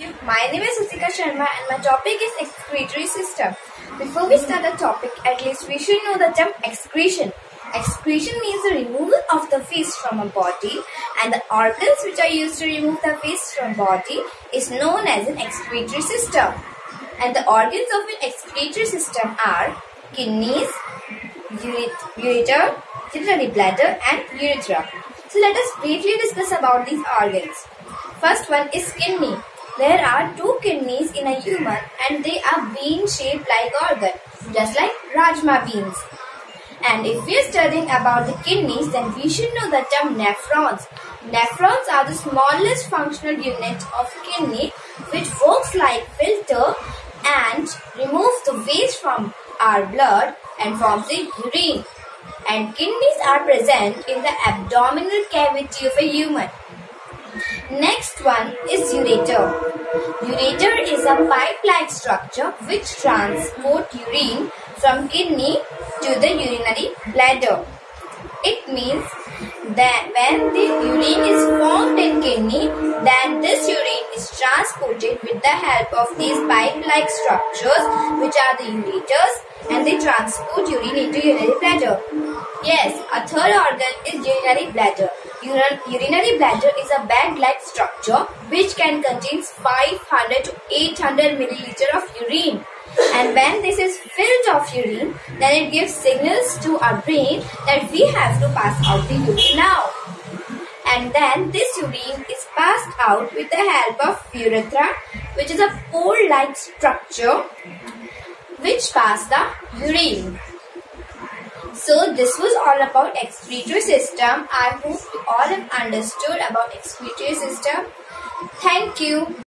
My name is Ritika Sharma and my topic is excretory system. Before we start the topic, at least we should know the term excretion. Excretion means the removal of the waste from a body and the organs which are used to remove the waste from body is known as an excretory system. And the organs of an excretory system are kidneys, ureter, urinary bladder and urethra. So let us briefly discuss about these organs. First one is kidney. There are two kidneys in a human and they are bean shaped like organ, just like Rajma beans. And if we are studying about the kidneys, then we should know the term nephrons. Nephrons are the smallest functional unit of kidney which works like filter and removes the waste from our blood and forms the urine. And kidneys are present in the abdominal cavity of a human. Next one is ureter. Ureter is a pipe-like structure which transport urine from kidney to the urinary bladder. It means that when the urine transported with the help of these pipe-like structures which are the ureters and they transport urine into urinary bladder. Yes, a third organ is urinary bladder. Urin urinary bladder is a bag-like structure which can contain 500 to 800 milliliter of urine. And when this is filled of urine, then it gives signals to our brain that we have to pass out the urine now. And then this urine is passed out with the help of urethra, which is a pore-like structure which pass the urine. So this was all about excretory system. I hope you all have understood about excretory system. Thank you.